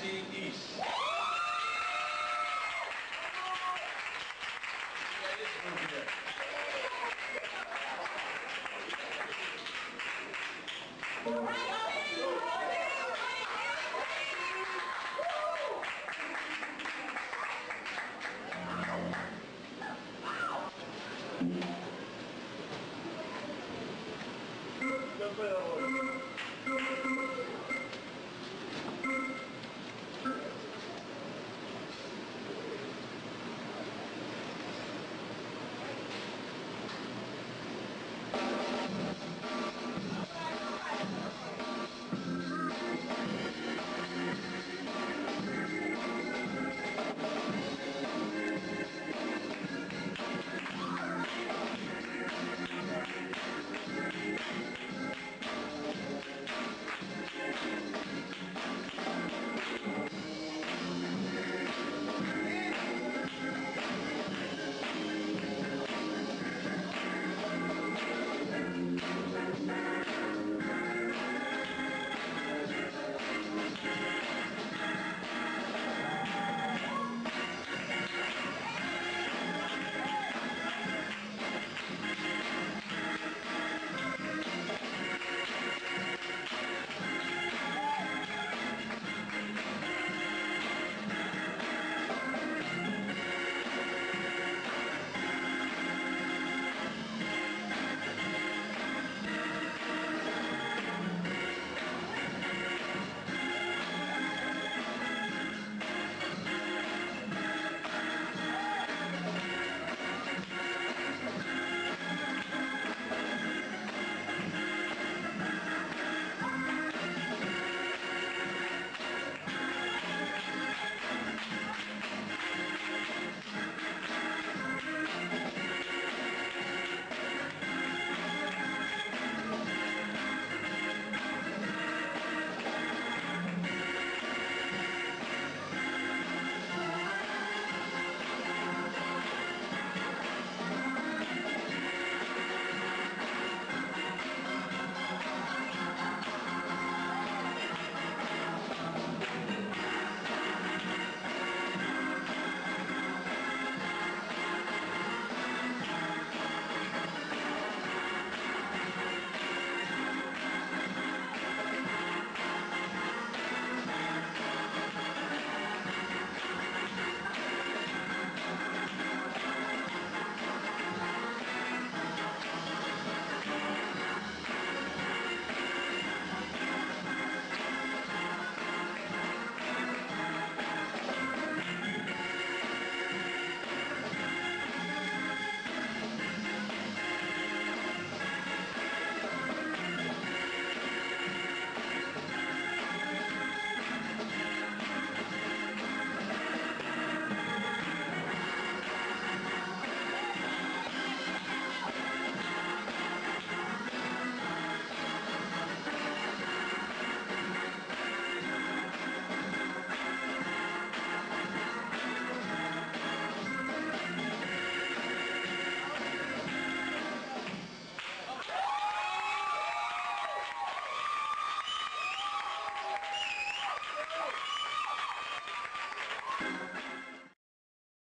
Taxi East.